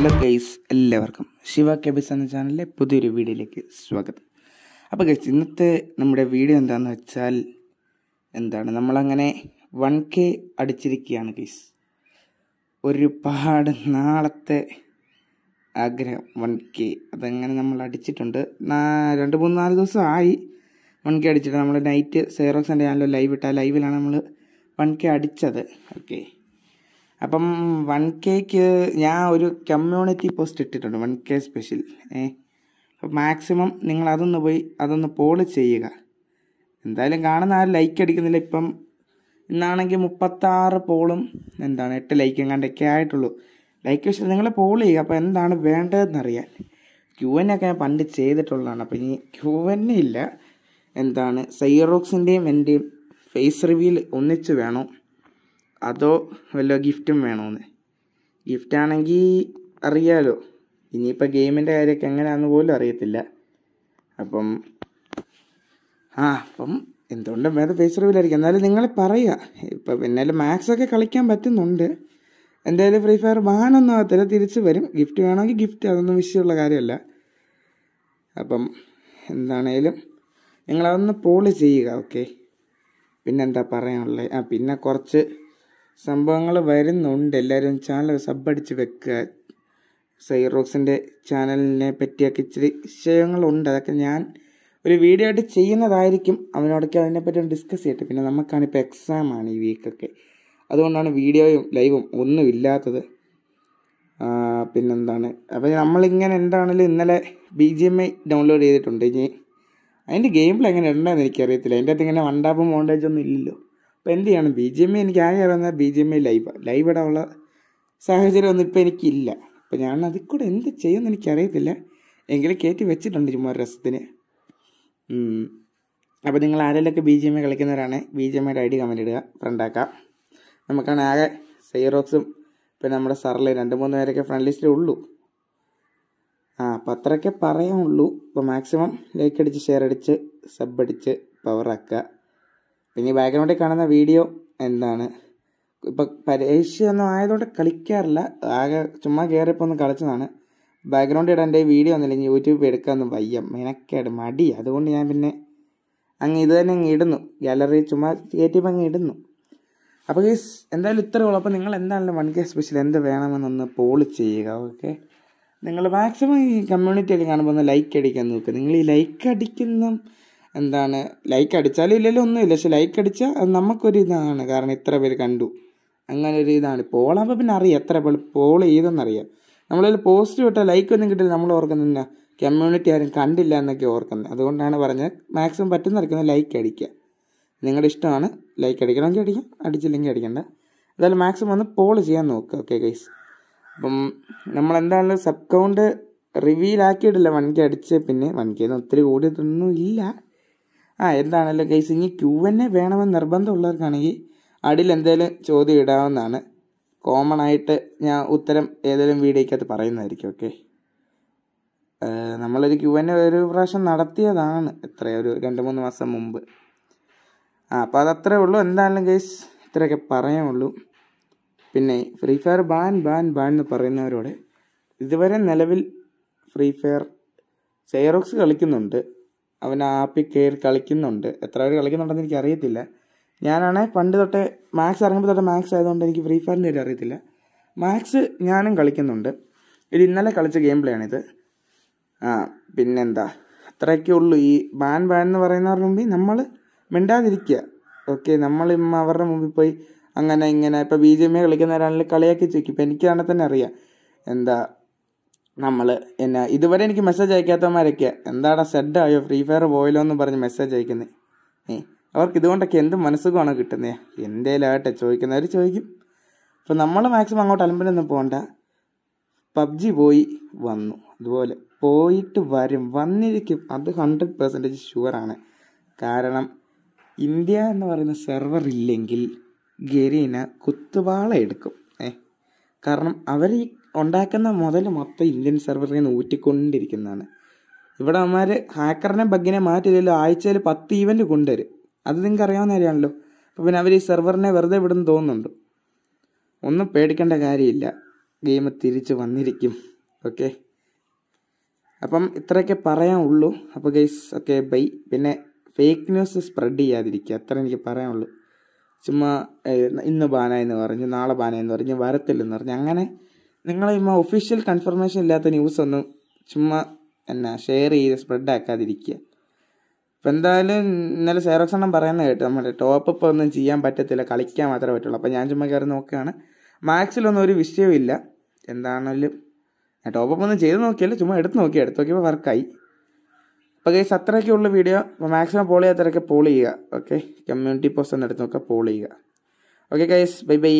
Hello guys എല്ലാവർക്കും ശിവ കെബിസ് എന്ന ചാനലിലെ പുതിയൊരു വീഡിയോയിലേക്ക് സ്വാഗതം. അപ്പോൾ ഗൈസ് ഇന്നത്തെ നമ്മുടെ വീഡിയോ എന്താണെന്ന് വെച്ചാൽ എന്താണ്? നമ്മളങ്ങനെ വൺ കെ അടിച്ചിരിക്കുകയാണ് ഗൈസ് ഒരുപാട് നാളത്തെ ആഗ്രഹം വൺ കെ അതങ്ങനെ നമ്മൾ അടിച്ചിട്ടുണ്ട്. രണ്ട് മൂന്ന് നാല് ദിവസം ആയി വൺ കെ അടിച്ചിട്ട്. നമ്മൾ നൈറ്റ് സെയറോക്സിന്റെ ചാനലിൽ ലൈവ് ഇട്ട ലൈവിലാണ് നമ്മൾ വൺ കെ അടിച്ചത്. ഓക്കെ അപ്പം വൺ കെക്ക് ഞാൻ ഒരു കമ്മ്യൂണിറ്റി പോസ്റ്റ് ഇട്ടിട്ടുണ്ട് വൺ കെ സ്പെഷ്യൽ ഏ അപ്പം മാക്സിമം നിങ്ങൾ അതൊന്ന് പോയി അതൊന്ന് പോൾ ചെയ്യുക. എന്തായാലും കാണുന്ന ആരും ലൈക്ക് അടിക്കുന്നില്ല. ഇപ്പം ഇന്നാണെങ്കിൽ മുപ്പത്താറ് പോളും എന്താണ് എട്ട് ലൈക്ക് എങ്ങാണ്ടൊക്കെ ആയിട്ടുള്ളൂ. ലൈക്ക് പക്ഷേ നിങ്ങൾ പോൾ ചെയ്യുക. അപ്പോൾ എന്താണ് വേണ്ടതെന്നറിയാൻ. ക്യു എൻ ഒക്കെ ഞാൻ പണ്ട് ചെയ്തിട്ടുള്ളതാണ്. അപ്പോൾ ഇനി ക്യു എൻ ഇല്ല. എന്താണ് സൈറോക്സിന്റെയും എന്റെയും ഫേസ് റിവ്യൂൽ ഒന്നിച്ച് വേണോ. അതോ വല്ല ഗിഫ്റ്റും വേണമെന്ന് ഗിഫ്റ്റ് ആണെങ്കിൽ അറിയാലോ. ഇനിയിപ്പോൾ ഗെയിമിന്റെ കാര്യമൊക്കെ എങ്ങനെയാണെന്ന് പോലും അറിയത്തില്ല. അപ്പം ആ അപ്പം എന്തുകൊണ്ടും വേറെ ഫേസ് റിവ്യൂലായിരിക്കും എന്നാലും നിങ്ങൾ പറയുക ഇപ്പം പിന്നെ മാത്സൊക്കെ കളിക്കാൻ പറ്റുന്നുണ്ട്. എന്തായാലും ഫ്രീ ഫയർ ബാനൊന്നും ആകത്തില്ല തിരിച്ച് വരും. ഗിഫ്റ്റ് വേണമെങ്കിൽ ഗിഫ്റ്റ് അതൊന്നും വിഷയമുള്ള കാര്യമല്ല. അപ്പം എന്താണേലും നിങ്ങളതൊന്ന് പോളി ചെയ്യുക ഓക്കെ? പിന്നെന്താ പറയാനുള്ളത് ആ പിന്നെ കുറച്ച് സംഭവങ്ങൾ വരുന്നുണ്ട്. എല്ലാവരും ചാനൽ സബ് അടിച്ച് വെക്കുക. സൈറോക്സിന്റെ ചാനലിനെ പറ്റിയൊക്കെ ഇച്ചിരി വിഷയങ്ങളുണ്ട്. അതൊക്കെ ഞാൻ ഒരു വീഡിയോ ആയിട്ട് ചെയ്യുന്നതായിരിക്കും. അവനോടൊക്കെ അതിനെപ്പറ്റി ഡിസ്കസ് ചെയ്യട്ടെ. പിന്നെ നമുക്കാണിപ്പോൾ എക്സാമാണ് ഈ വീക്കൊക്കെ അതുകൊണ്ടാണ് വീഡിയോയും ലൈവും ഒന്നും ഇല്ലാത്തത്. പിന്നെന്താണ്? അപ്പോൾ നമ്മളിങ്ങനെ എന്താണെങ്കിലും ഇന്നലെ B G M I download ചെയ്തിട്ടുണ്ട്. ഇനി അതിന്റെ ഗെയിം പ്ലേ എങ്ങനെ ഉണ്ടെന്ന് എനിക്കറിയത്തില്ല. അതിന്റെ അകത്ത് ഇങ്ങനെ വണ്ടാപ്പ് മോണ്ടേജ് ഒന്നും ഇല്ലല്ലോ. അപ്പോൾ എന്ത് ചെയ്യണം? ബി ജി എം എ എനിക്ക് ആകെ അറിയുന്നത് B G M I live live ഇടാനുള്ള സാഹചര്യം ഒന്നും ഇപ്പോൾ എനിക്കില്ല. അപ്പോൾ ഞാൻ അതിൽ കൂടെ എന്ത് ചെയ്യുമെന്ന് എനിക്കറിയത്തില്ല. എങ്കിലും കയറ്റി വെച്ചിട്ടുണ്ട് ചുമ്മാ രസത്തിന്. അപ്പോൾ നിങ്ങൾ ആരെങ്കിലൊക്കെ ബി ജി എം ഐ കളിക്കുന്നവരാണ് ബി ജി എം ഐയുടെ ഐ ഡി കമന്റ് ഇടുക ഫ്രണ്ടാക്കാം നമുക്കാണ് ആകെ സൈറോക്സും പിന്നെ നമ്മുടെ സർലെ രണ്ട് മൂന്ന് പേരൊക്കെ ഫ്രണ്ട് ലിസ്റ്റിലേ ഉള്ളൂ. ആ അപ്പം അത്രയൊക്കെ പറയാനുള്ളൂ ഇപ്പോൾ മാക്സിമം ലൈക്ക് അടിച്ച് ഷെയർ അടിച്ച് സബ് അടിച്ച് പവറാക്കുക പിന്നെ ഈ ബാക്ക്ഗ്രൗണ്ടിൽ കാണുന്ന വീഡിയോ എന്താണ്? ഇപ്പം പരീക്ഷയൊന്നും ആയതുകൊണ്ട് കളിക്കാറില്ല. ആകെ ചുമ്മാ കയറിയപ്പോൾ ഒന്ന് കളിച്ചതാണ്. ബാക്ക്ഗ്രൗണ്ടിൽ ഇടാൻ എന്റെ വീഡിയോ ഒന്നുമില്ല. ഇനി യൂട്യൂബിൽ എടുക്കാമെന്ന് വയ്യ. മെനക്കേട് മടി. അതുകൊണ്ട് ഞാൻ പിന്നെ അങ്ങ് ഇത് തന്നെ അങ്ങ് ഇടുന്നു. ഗാലറി ചുമ്മാ കയറ്റിയപ്പോൾ അങ്ങ് ഇടുന്നു. അപ്പോൾ ഗൈസ് എന്തായാലും ഇത്രയേ ഉള്ളൂ. അപ്പോൾ നിങ്ങൾ എന്തായാലും വൺ കെ സ്പെഷ്യൽ എന്ത് വേണമെന്നൊന്ന് പോൾ ചെയ്യുക ഓക്കെ നിങ്ങൾ മാക്സിമം ഈ കമ്മ്യൂണിറ്റി ഒക്കെ കാണുമ്പോൾ ഒന്ന് ലൈക്ക് അടിക്കാൻ നോക്കുക നിങ്ങൾ ഈ ലൈക്ക് അടിക്കുന്ന എന്താണ് ലൈക്ക് അടിച്ചാലും ഇല്ലല്ലോ ഒന്നുമില്ല. പക്ഷെ ലൈക്ക് അടിച്ചാൽ അത് നമുക്കൊരു ഇതാണ് കാരണം ഇത്ര പേര് കണ്ടു. അങ്ങനെ ഒരു ഇതാണ് പോളാകുമ്പോൾ പിന്നെ അറിയാം എത്ര പേർ പോൾ ചെയ്തെന്നറിയാം നമ്മളതിൽ പോസ്റ്റ് വിട്ടാൽ ലൈക്ക് ഒന്നും കിട്ടില്ല. നമ്മൾ ഓർക്കുന്നില്ല കമ്മ്യൂണിറ്റി ആരും കണ്ടില്ല എന്നൊക്കെ ഓർക്കുന്നത്. അതുകൊണ്ടാണ് പറഞ്ഞത് മാക്സിമം പറ്റുന്ന ലൈക്ക് അടിക്കുക. നിങ്ങളുടെ ഇഷ്ടമാണ് ലൈക്ക് അടിക്കണമെങ്കിൽ അടിക്കാം. അടിച്ചില്ലെങ്കിൽ അടിക്കണ്ട. എന്തായാലും മാക്സിമം ഒന്ന് പോൾ ചെയ്യാൻ നോക്കുക ഓക്കെ ഗൈസ് അപ്പം നമ്മൾ എന്തായാലും സബ് കൗണ്ട് റിവീലാക്കിയിട്ടില്ല വൺ കെ അടിച്ച് പിന്നെ വൺ കെ ഒത്തിരി കൂടിയിട്ടൊന്നും ഇല്ല ആ എന്താണല്ലോ ഗൈസ് ഇനി ക്യൂ എ വേണമെന്ന് നിർബന്ധമുള്ളവർക്കാണെങ്കിൽ അടിയിൽ എന്തെങ്കിലും ചോദ്യം ഇടാവുന്നതാണ്. കോമൺ ആയിട്ട് ഞാൻ ഉത്തരം ഏതെങ്കിലും വീഡിയോക്കകത്ത് പറയുന്നതായിരിക്കും ഓക്കെ നമ്മളൊരു ക്യൂ എന്നെ ഒരു പ്രാവശ്യം നടത്തിയതാണ് എത്ര ഒരു രണ്ട് മൂന്ന് മാസം മുമ്പ്. ആ അപ്പോൾ അതത്രേ ഉള്ളൂ. എന്തായാലും ഗൈസ് ഇത്രയൊക്കെ പറയാനുള്ളൂ പിന്നെ free fire ban ban ban എന്ന് പറയുന്നവരോട് ഇതുവരെ നിലവിൽ ഫ്രീ ഫയർ സെയറോക്സ് കളിക്കുന്നുണ്ട്. അവൻ ആപ്പിൽ കയറി കളിക്കുന്നുണ്ട്. എത്ര പേര് കളിക്കുന്നുണ്ടെന്ന് എനിക്ക് അറിയത്തില്ല ഞാനാണെ പണ്ട് തൊട്ടേ മാത്സ് ഇറങ്ങുമ്പോൾ തൊട്ട് മാത്സ് ആയതുകൊണ്ട് എനിക്ക് ഫ്രീ ഫയറിന്റെ ഒരു അറിയത്തില്ല. മാത്സ് ഞാനും കളിക്കുന്നുണ്ട്. ഇത് ഇന്നലെ കളിച്ച ഗെയിം പ്ലേ ആണിത്. ആ പിന്നെന്താ? അത്രയൊക്കെ ഉള്ളൂ. ഈ ബാൻ ബാൻ എന്ന് പറയുന്നവരുടെ മുമ്പിൽ നമ്മൾ മിണ്ടാതിരിക്കുക. ഓക്കെ നമ്മൾ അവരുടെ മുമ്പിൽ പോയി അങ്ങനെ ഇങ്ങനെ. ഇപ്പോൾ ബി ജെ എം എ കളിക്കുന്നവരാണെങ്കിൽ കളിയാക്കി ചോദിക്കും ഇപ്പം എനിക്കാണെങ്കിൽ തന്നെ അറിയാം. എന്താ നമ്മൾ എന്നാ ഇതുവരെ എനിക്ക് മെസ്സേജ് അയക്കാത്തവന്മാരൊക്കെ എന്താടാ സെഡ് ആയോ? ഫ്രീ ഫയർ പോയല്ലോ എന്ന് പറഞ്ഞ് മെസ്സേജ് അയക്കുന്നത് ഏ അവർക്ക് ഇതുകൊണ്ടൊക്കെ എന്ത് മനസ്സുഖമാണോ കിട്ടുന്നേ? എന്തേലാകട്ടെ ചോദിക്കുന്നവർ ചോദിക്കും. അപ്പോൾ നമ്മൾ മാക്സിമം അങ്ങോട്ട് അലമ്പിലൊന്നും പോകണ്ട പബ്ജി പോയി വന്നു. അതുപോലെ പോയിട്ട് വരും. വന്നിരിക്കും. അത് ഹൺഡ്രഡ് പെർസെന്റേജ് ഷുവറാണ് കാരണം ഇന്ത്യ എന്ന് പറയുന്ന സെർവർ ഇല്ലെങ്കിൽ ഗരീന കുത്തുവാള എടുക്കും. ഏ കാരണം അവർ ഈ ഉണ്ടാക്കുന്ന മുതൽ മൊത്തം ഇന്ത്യൻ സെർവറിൽ നിന്ന് ഊറ്റിക്കൊണ്ടിരിക്കുന്നതാണ്. ഇവിടെ അവന്മാർ ഹാക്കറിനെ ബഗ്ഗിനെ മാറ്റില്ലല്ലോ ആഴ്ചയിൽ പത്ത് ഈവന്റ് കൊണ്ടുവരും. അത് നിങ്ങൾക്ക് അറിയാവുന്ന കാര്യമാണല്ലോ. അപ്പോൾ പിന്നെ അവർ ഈ സെർവറിനെ വെറുതെ വിടുന്നു തോന്നുന്നുണ്ട്. ഒന്നും പേടിക്കേണ്ട കാര്യമില്ല. ഗെയിം തിരിച്ച് വന്നിരിക്കും. ഓക്കെ? അപ്പം ഇത്രയൊക്കെ പറയാനുള്ളൂ. അപ്പോൾ ഗൈസ് ഓക്കെ ബൈ പിന്നെ ഫേക്ക് ന്യൂസ് സ്പ്രെഡ് ചെയ്യാതിരിക്കുക. അത്ര എനിക്ക് പറയാനുള്ളൂ. ചുമ്മാ ഇന്ന് ഇന്ന് ബാനായെന്ന് പറഞ്ഞു നാളെ ബാനായെന്ന് പറഞ്ഞു വരത്തില്ലെന്ന് പറഞ്ഞു. അങ്ങനെ നിങ്ങൾ ചുമ്മാ ഒഫീഷ്യൽ കൺഫർമേഷൻ ഇല്ലാത്ത ന്യൂസ് ഒന്നും ചുമ്മാ എന്നാ ഷെയർ ചെയ്ത് സ്പ്രെഡ് ആക്കാതിരിക്കുക. ഇപ്പം എന്തായാലും ഇന്നലെ സേറോക്സ് എണ്ണം പറയുന്നത് കേട്ടു നമ്മുടെ ടോപ്പ് ഇപ്പം ഒന്നും ചെയ്യാൻ പറ്റത്തില്ല കളിക്കാൻ മാത്രമേ പറ്റുള്ളൂ. അപ്പം ഞാൻ ചുമ്മാ കയറി നോക്കുകയാണ്. മാക്സിലൊന്നും ഒരു വിഷയമില്ല എന്താണെങ്കിലും ഞാൻ ടോപ്പ് ഒന്നും ചെയ്ത് നോക്കിയല്ല ചുമ്മാ എടുത്ത് നോക്കി എടുത്ത് നോക്കിയപ്പോൾ വർക്കായി അപ്പോൾ കൈസ് അത്രയൊക്കെ ഉള്ള വീഡിയോ അപ്പോൾ മാക്സിമം പോൾ ചെയ്യാത്തവരൊക്കെ പോൾ ചെയ്യുക ഓക്കെ കമ്മ്യൂണിറ്റി പോസ്റ്റ് ഒന്ന് എടുത്ത് നോക്കുക പോൾ ചെയ്യുക. ഓക്കെ കൈസ് ബൈ ബൈ